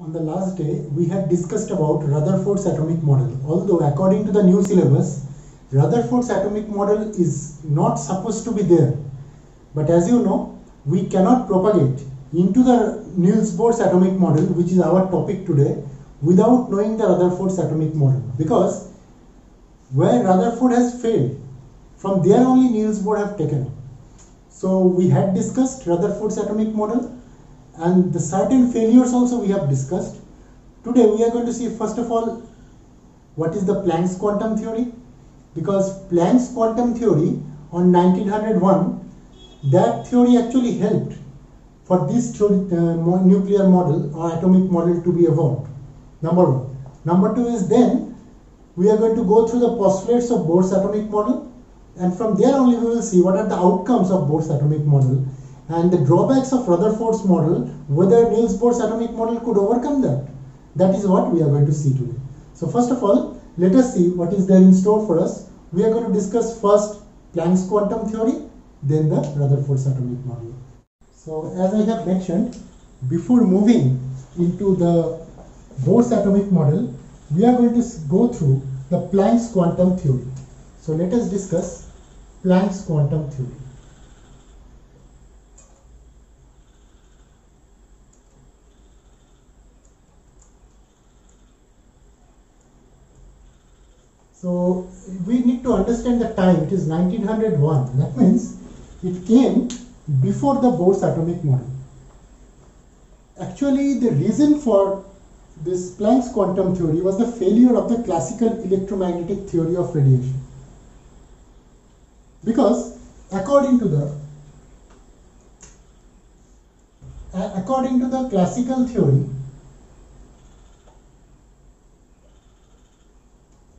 On the last day, we had discussed about Rutherford's atomic model. Although, according to the new syllabus, Rutherford's atomic model is not supposed to be there. But as you know, we cannot propagate into the Niels Bohr's atomic model, which is our topic today, without knowing the Rutherford's atomic model. Because where Rutherford has failed, from there only Niels Bohr have taken. So we had discussed Rutherford's atomic model and the certain failures also we have discussed. Today we are going to see first of all what is the Planck's quantum theory because Planck's quantum theory on 1901 that theory actually helped for this theory, uh, nuclear model or atomic model to be evolved. Number one. Number two is then we are going to go through the postulates of Bohr's atomic model and from there only we will see what are the outcomes of Bohr's atomic model and the drawbacks of Rutherford's model, whether Niels Bohr's atomic model could overcome that. That is what we are going to see today. So first of all, let us see what is there in store for us. We are going to discuss first Planck's quantum theory, then the Rutherford's atomic model. So as I have mentioned, before moving into the Bohr's atomic model, we are going to go through the Planck's quantum theory. So let us discuss Planck's quantum theory. So we need to understand the time. It is 1901. That means it came before the Bohr's atomic model. Actually, the reason for this Planck's quantum theory was the failure of the classical electromagnetic theory of radiation. Because according to the according to the classical theory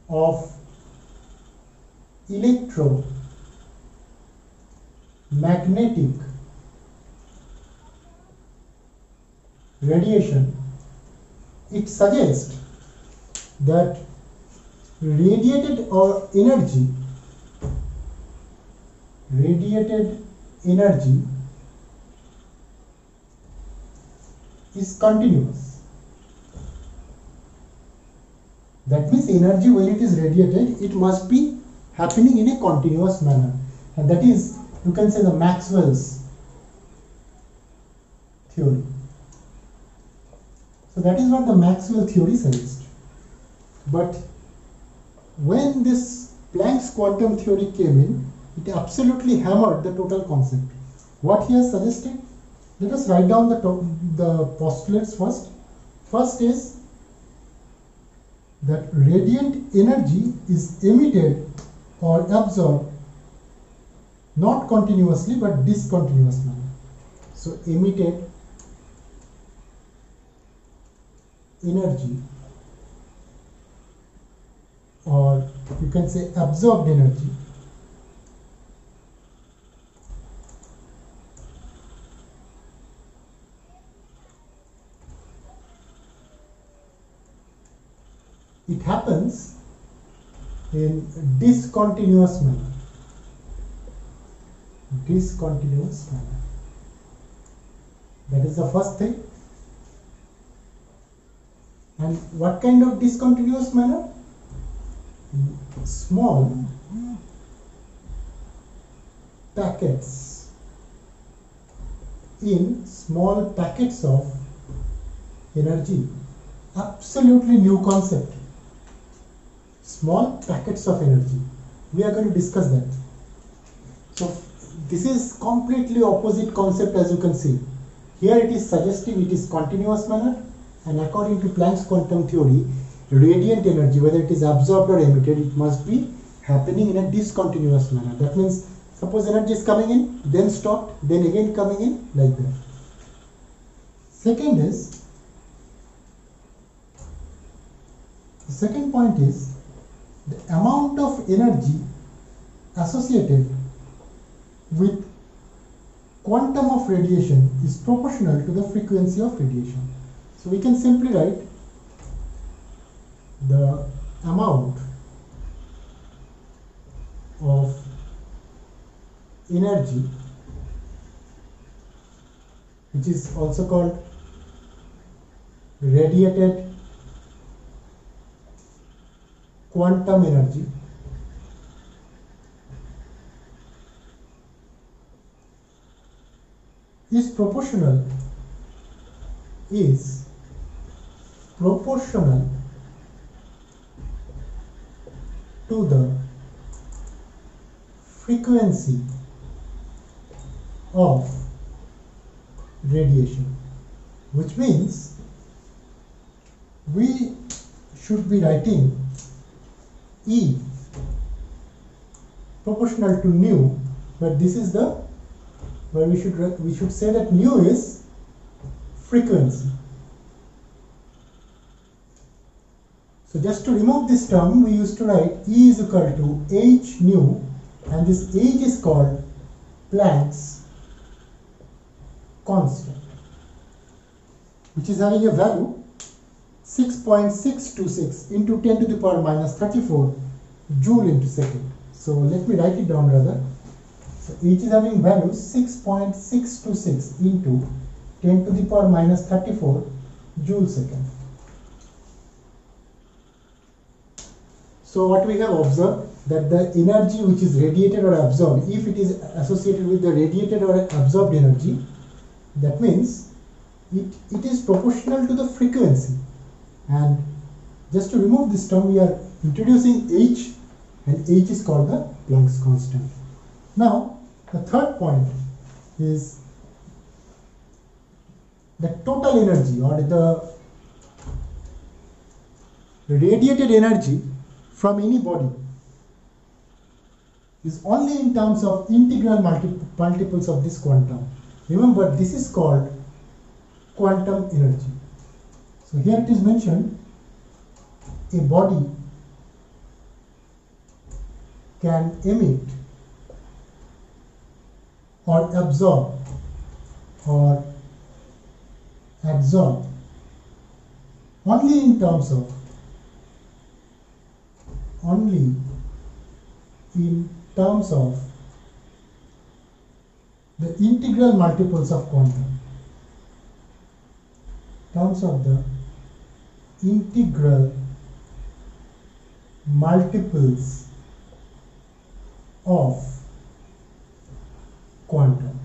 of electromagnetic radiation it suggests that radiated or energy radiated energy is continuous. That means energy when it is radiated it must be happening in a continuous manner and that is you can say the Maxwell's theory so that is what the Maxwell theory suggests. But when this Planck's quantum theory came in, it absolutely hammered the total concept. What he has suggested? Let us write down the, the postulates first. First is that radiant energy is emitted or absorbed not continuously but discontinuous manner. So emitted energy or you can say absorbed energy it happens in discontinuous manner discontinuous manner that is the first thing and what kind of discontinuous manner? Small packets in small packets of energy. Absolutely new concept. Small packets of energy. We are going to discuss that. So this is completely opposite concept as you can see. Here it is suggestive, it is continuous manner and according to Planck's quantum theory, radiant energy, whether it is absorbed or emitted, it must be happening in a discontinuous manner. That means, suppose energy is coming in, then stopped, then again coming in, like that. Second is, the second point is, the amount of energy associated with quantum of radiation is proportional to the frequency of radiation. So we can simply write the amount of energy which is also called radiated quantum energy is proportional is proportional to the frequency of radiation which means we should be writing E proportional to nu but this is the where we should we should say that nu is frequency so just to remove this term we used to write E is equal to h nu and this h is called Planck's constant which is having a value 6.626 into 10 to the power minus 34 joule into second. So let me write it down rather. So h is having value 6.626 into 10 to the power minus 34 joule second. So what we have observed that the energy which is radiated or absorbed, if it is associated with the radiated or absorbed energy, that means it, it is proportional to the frequency and just to remove this term we are introducing h and h is called the Planck's constant. Now the third point is the total energy or the radiated energy from any body is only in terms of integral multi- multiples of this quantum. Remember this is called quantum energy. So here it is mentioned a body can emit or absorb or absorb. Only in terms of only in terms of the integral multiples of quantum. Terms of the integral multiples of quantum.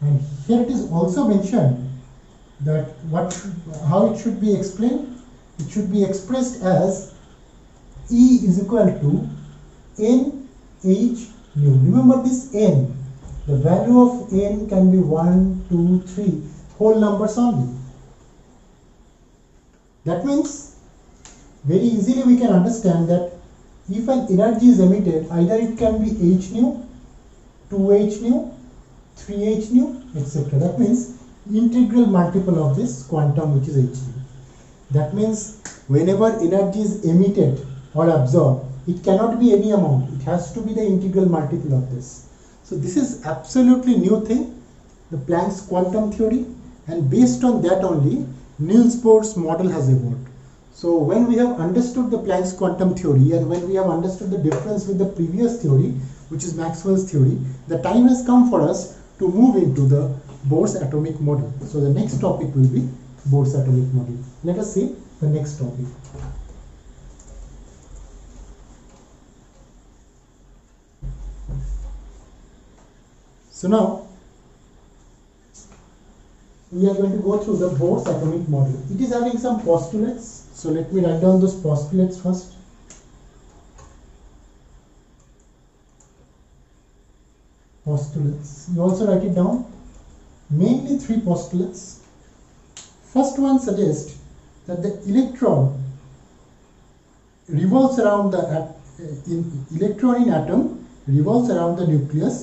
And here it is also mentioned that what how it should be explained? It should be expressed as E is equal to n h nu remember this n the value of n can be 1 2 3 whole numbers only. That means very easily we can understand that if an energy is emitted, either it can be h nu, 2h nu, 3h nu, etc. That means integral multiple of this quantum which is h nu. That means whenever energy is emitted or absorbed, it cannot be any amount. It has to be the integral multiple of this. So this is absolutely new thing, the Planck's quantum theory, and based on that only, Niels Bohr's model has evolved. So when we have understood the Planck's quantum theory and when we have understood the difference with the previous theory, which is Maxwell's theory, the time has come for us to move into the Bohr's atomic model. So the next topic will be Bohr's atomic model. Let us see the next topic. So now we are going to go through the Bohr's atomic model. It is having some postulates. So let me write down those postulates first. Postulates. You also write it down. Mainly three postulates. First one suggests that the electron revolves around the at- uh, in electron in atom revolves around the nucleus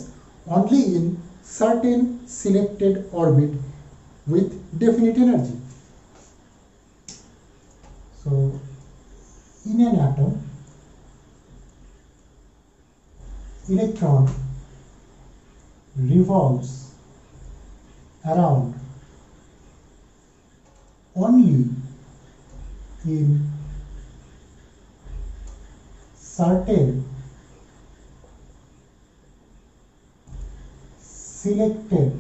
only in certain selected orbit with definite energy. So, in an atom, electron revolves around only in certain selected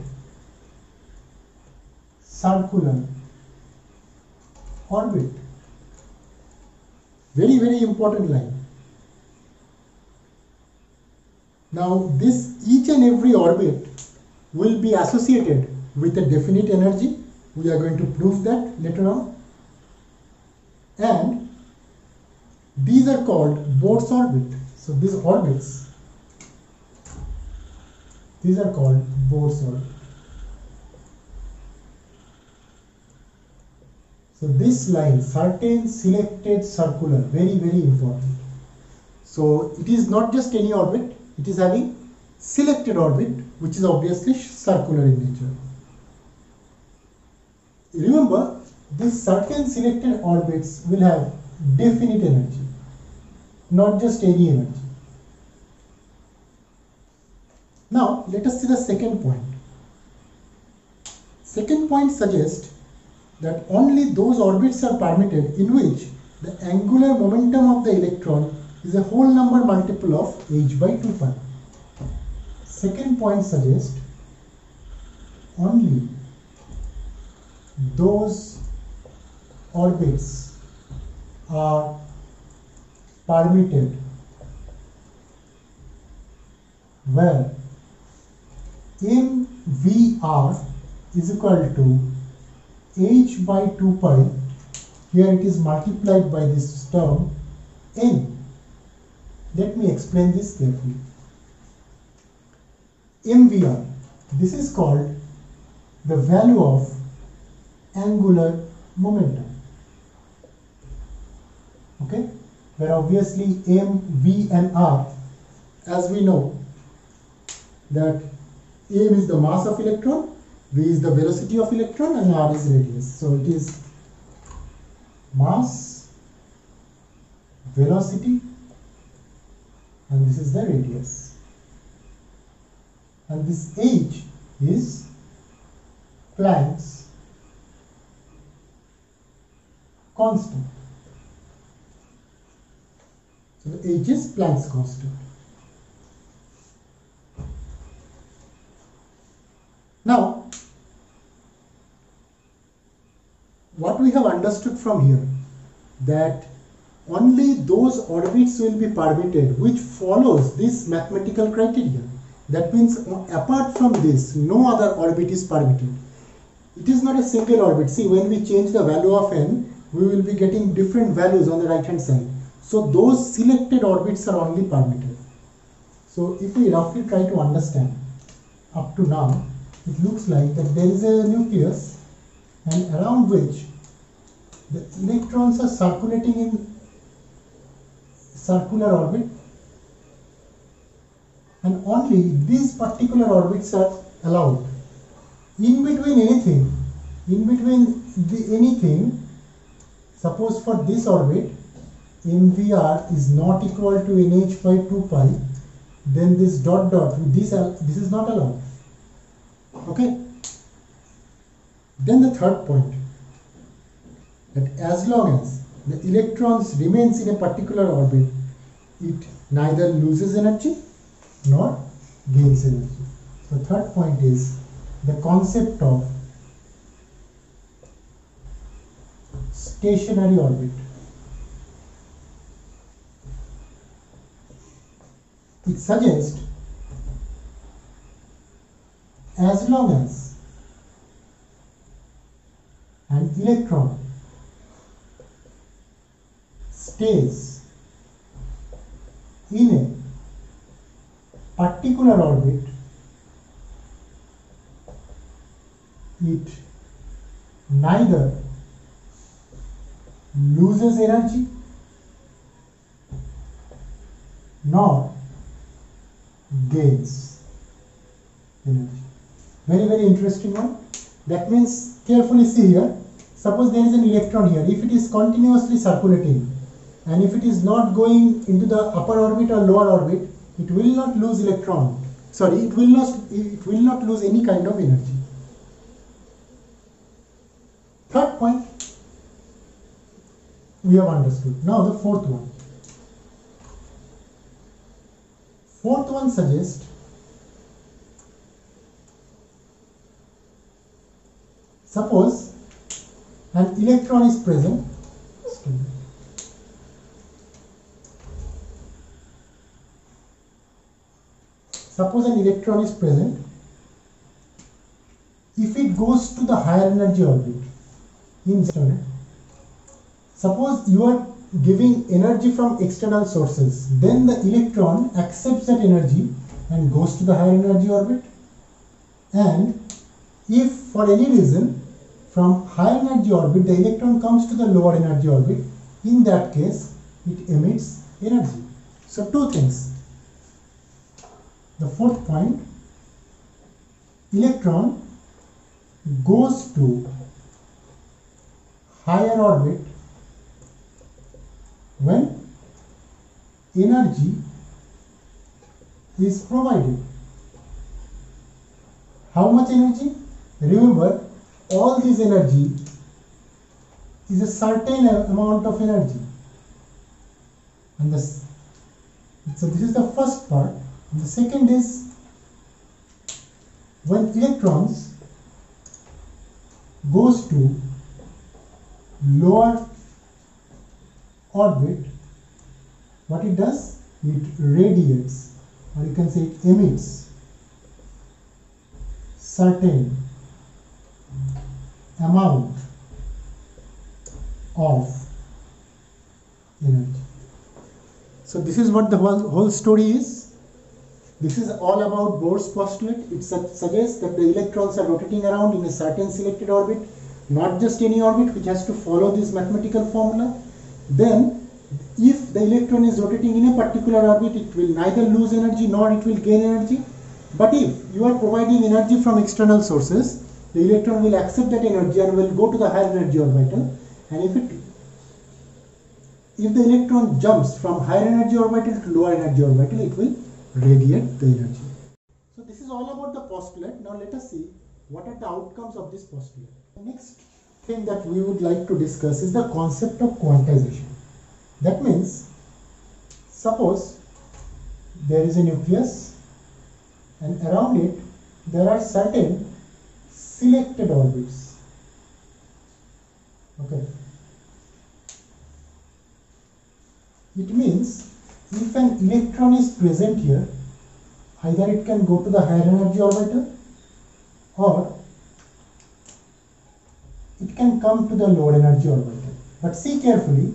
circular orbit. Very, very important line. Now, this each and every orbit will be associated with a definite energy. We are going to prove that later on. And these are called Bohr's orbit. So these orbits, these are called Bohr's orbit. So this line, certain selected circular, very, very important. So it is not just any orbit, it is having selected orbit, which is obviously circular in nature. Remember, these certain selected orbits will have definite energy, not just any energy. Now, let us see the second point. Second point suggests that only those orbits are permitted in which the angular momentum of the electron is a whole number multiple of h by 2 pi. Second point suggests only those orbits are permitted where mvr is equal to h by 2 pi here it is multiplied by this term n let me explain this carefully. Mvr this is called the value of angular momentum. Okay? Where obviously m v and r as we know that m is the mass of electron v is the velocity of electron and r is radius. So it is mass velocity and this is the radius and this h is Planck's constant. So the h is Planck's constant. Now, what we have understood from here that only those orbits will be permitted which follows this mathematical criteria. That means uh, apart from this, no other orbit is permitted. It is not a single orbit. See, when we change the value of n, we will be getting different values on the right hand side. So those selected orbits are only permitted. So if we roughly try to understand up to now, it looks like that there is a nucleus and around which the electrons are circulating in circular orbit and only these particular orbits are allowed. In between anything, in between the anything, suppose for this orbit, mvr is not equal to nh by 2 pi, then this dot dot, this, this is not allowed. Okay. Then the third point, that as long as the electrons remains in a particular orbit, it neither loses energy nor gains energy. The third point is the concept of stationary orbit. It suggests as long as an electron stays in a particular orbit, it neither loses energy nor gains energy. Very, very interesting one. That means, carefully see here, suppose there is an electron here, if it is continuously circulating and if it is not going into the upper orbit or lower orbit, it will not lose electron. Sorry, it will not, it will not lose any kind of energy. Third point, we have understood. Now the fourth one. Fourth one suggests suppose an electron is present suppose an electron is present if it goes to the higher energy orbit in suppose you are giving energy from external sources then the electron accepts that energy and goes to the higher energy orbit. And if for any reason from higher energy orbit the electron comes to the lower energy orbit in that case it emits energy. So two things the fourth point electron goes to higher orbit when energy is provided. How much energy? Remember, all this energy is a certain amount of energy. And this, so this is the first part. The second is when electrons goes to lower orbit, what it does? It radiates or you can say it emits certain amount of energy. So this is what the whole, whole story is. This is all about Bohr's postulate. It su suggests that the electrons are rotating around in a certain selected orbit, not just any orbit which has to follow this mathematical formula. Then if the electron is rotating in a particular orbit, it will neither lose energy nor it will gain energy. But if you are providing energy from external sources, the electron will accept that energy and will go to the higher energy orbital and if it if the electron jumps from higher energy orbital to lower energy orbital it will radiate the energy. So this is all about the postulate. Now let us see what are the outcomes of this postulate. The next thing that we would like to discuss is the concept of quantization. That means suppose there is a nucleus and around it there are certain selected orbits. Okay. It means if an electron is present here either it can go to the higher energy orbital or it can come to the lower energy orbital but see carefully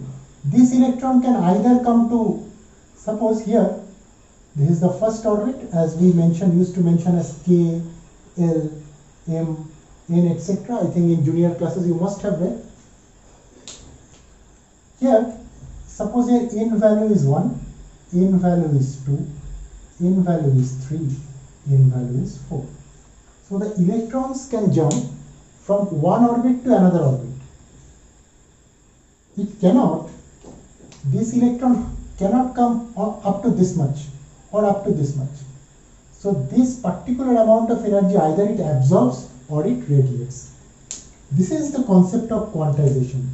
this electron can either come to suppose here this is the first orbit as we mentioned used to mention as k l m n etc. I think in junior classes you must have read. Here, suppose your n value is 1, n value is 2, n value is 3, n value is 4. So the electrons can jump from one orbit to another orbit. It cannot, this electron cannot come up to this much or up to this much. So this particular amount of energy either it absorbs or it radiates. This is the concept of quantization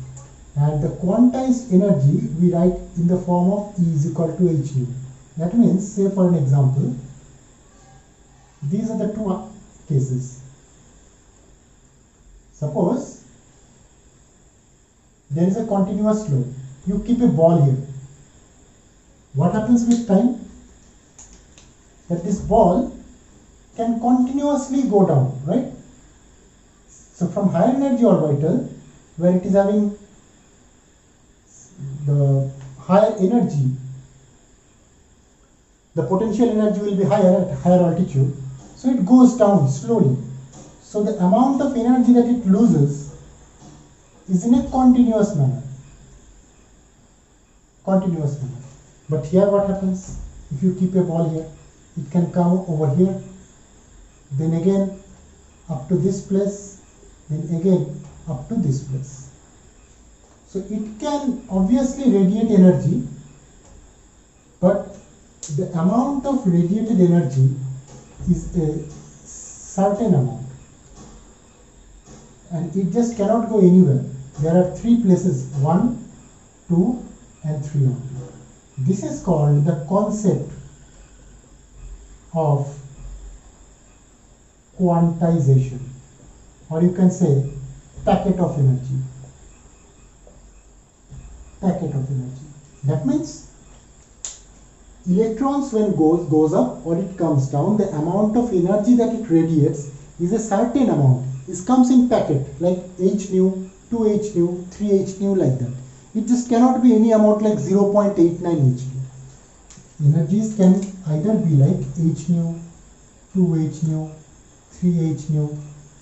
and the quantized energy we write in the form of E is equal to h nu. That means say for an example these are the two cases. Suppose there is a continuous flow. You keep a ball here. What happens with time? That this ball can continuously go down, right? So from higher energy orbital, where it is having higher energy, the potential energy will be higher at higher altitude. So it goes down slowly. So the amount of energy that it loses is in a continuous manner. Continuous manner. But here what happens? If you keep a ball here, it can come over here, then again up to this place, then again up to this place. So it can obviously radiate energy, but the amount of radiated energy is a certain amount and it just cannot go anywhere. There are three places, one, two and three. This is called the concept of quantization or you can say packet of energy. Packet of energy. That means electrons when goes goes up or it comes down, the amount of energy that it radiates is a certain amount. It comes in packet like h nu, 2h nu, 3h nu like that. It just cannot be any amount like 0.89 h nu. Energies can either be like h nu, 2h nu, 3h nu,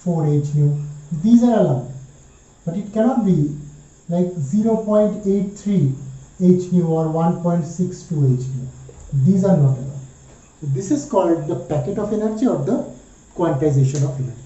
4h nu. These are allowed. But it cannot be like 0.83 h nu or 1.62 h nu. These are not. So this is called the packet of energy or the quantization of energy.